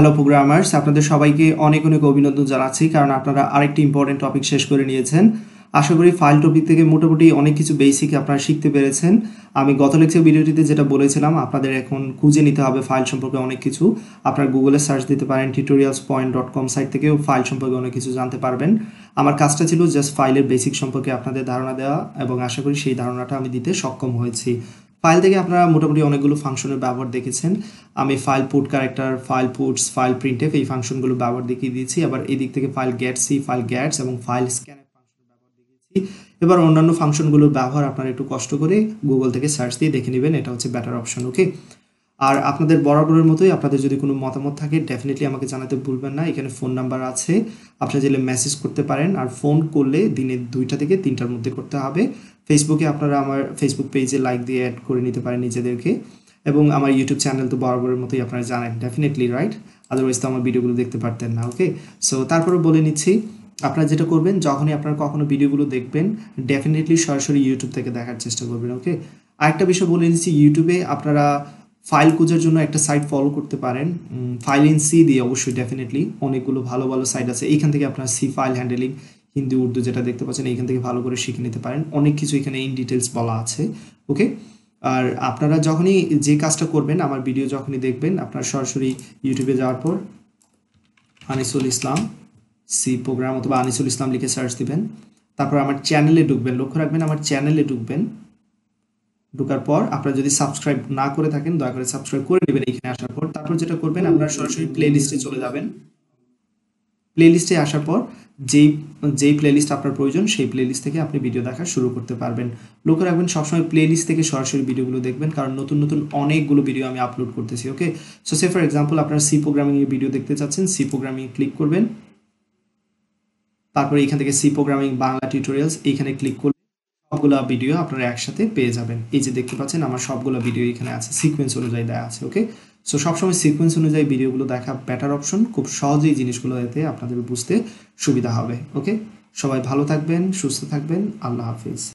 Hello programmers আপনাদের সবাইকে অনেক অনেক অভিনন্দন জানাচ্ছি, কারণ আপনারা আরেকটি ইম্পর্টেন্ট টপিক শেষ করে নিয়েছেন। আশা করি ফাইল টপিক থেকে মোটামুটি অনেক কিছু বেসিক আপনারা শিখতে পেরেছেন। আমি গত লেকচার ভিডিওটিতে যেটা বলেছিলাম, আপনাদের এখন খুঁজে নিতে হবে ফাইল সম্পর্কে অনেক কিছু। আপনারা গুগলে সার্চ দিতে পারেন tutorials point dot com site থেকেও ফাইল সম্পর্কে অনেক কিছু জানতে পারবেন। আমার কাজটা ছিল জাস্ট ফাইলের বেসিক সম্পর্কে আপনাদের ধারণা দেওয়া, এবং আশা করি সেই ধারণাটা আমি দিতে সক্ষম হয়েছি। ফাইল থেকে আপনারা মোটামুটি অনেকগুলো ফাংশনের ব্যবহার দেখেছেন। আমি file put character, file puts, file printf এই ফাংশনগুলো ব্যবহার দেখিয়ে দিয়েছি। আবার এদিক থেকে ফাইল গেটসি ফাইল গ্যাটস এবং ফাইল স্ক্যানের ফাংশন ব্যবহার দেখিয়েছি। এবার অন্যান্য ফাংশনগুলোর ব্যবহার আপনারা একটু কষ্ট করে গুগল থেকে সার্চ দিয়ে দেখে নেবেন। এটা হচ্ছে ব্যাটার অপশন ওকে আর আপনাদের বরাবরের মতোই আপনাদের যদি কোনো মতামত থাকে ডেফিনেটলি আমাকে জানাতে ভুলবেন না। এখানে ফোন নাম্বার আছে। আপনারা চাইলে মেসেজ করতে পারেন। আর ফোন করলে দিনে দুইটা থেকে তিনটার মধ্যে করতে হবে। ফেসবুকে আপনারা আমার ফেসবুক পেজে লাইক দিয়ে অ্যাড করে নিতে পারেন নিজেদেরকে। এবং আমার ইউটিউব চ্যানেল তো বরাবরের মতোই আপনারা জানেন। ডেফিনেটলি রাইট আদারওয়াইজ তো আমার ভিডিওগুলো দেখতে পারতেন না ওকে সো তারপরে বলে নিচ্ছি, আপনারা যেটা করবেন, যখনই আপনারা কখনো ভিডিওগুলো দেখবেন ডেফিনেটলি সরাসরি ইউটিউব থেকে দেখার চেষ্টা করবেন ওকে আরেকটা বিষয় বলে নিচ্ছি ইউটিউবে আপনারা ফাইল খোঁজার জন্য একটা সাইট ফলো করতে পারেন। ফাইল ইন সি দিয়ে অবশ্যই ডেফিনেটলি অনেকগুলো ভালো ভালো সাইট আছে। এইখান থেকে আপনার C file handling Hindi, Urdu যেটা দেখতে পাচ্ছেন, এইখান থেকে ভালো করে শিখে নিতে পারেন। অনেক কিছু এখানে ইন ডিটেলস বলা আছে ওকে আর আপনারা যখনই যে কাজটা করবেন, আমার ভিডিও যখনই দেখবেন, আপনার সরাসরি ইউটিউবে যাওয়ার পর আনিসুল ইসলাম সি প্রোগ্রাম অথবা আনিসুল ইসলাম লিখে সার্চ দিবেন। তারপর আমার চ্যানেলে ঢুকবেন। লক্ষ্য রাখবেন, আমার চ্যানেলে ঢুকবেন। ঢোকার পর আপনারা যদি সাবস্ক্রাইব না করে থাকেন, দয়া করে সাবস্ক্রাইব করে নেবেন এখানে আসার পর। তারপর যেটা করবেন, আপনারা সরাসরি প্লে লিস্টে চলে যাবেন। প্লে লিস্টে আসার পর যেই যেই প্লেলিস্ট আপনার প্রয়োজন, সেই প্লেলিস্ট থেকে আপনি ভিডিও দেখা শুরু করতে পারবেন। লক্ষ্য রাখবেন, সবসময় প্লেলিস্ট থেকে সরাসরি ভিডিওগুলো দেখবেন, কারণ নতুন নতুন অনেকগুলো ভিডিও আমি আপলোড করতেছি okay so say for example আপনারা সি প্রোগ্রামিং এর ভিডিও দেখতে চাচ্ছেন সি প্রোগ্রামিং ক্লিক করবেন। তারপরে এখান থেকে সি প্রোগ্রামিং বাংলা টিউটোরিয়ালস এইখানে ক্লিক করলে সবগুলো ভিডিও আপনারা একসাথে পেয়ে যাবেন। এই যে দেখতে পাচ্ছেন, আমার সবগুলো ভিডিও এখানে আছে সিকোয়েন্স অনুযায়ী দেওয়া আছে ওকে সো সবসময় সিকোয়েন্স অনুযায়ী ভিডিওগুলো দেখা বেটার অপশন খুব সহজেই জিনিসগুলো এতে আপনাদের বুঝতে সুবিধা হবে ওকে সবাই ভালো থাকবেন, সুস্থ থাকবেন, আল্লাহ হাফিজ।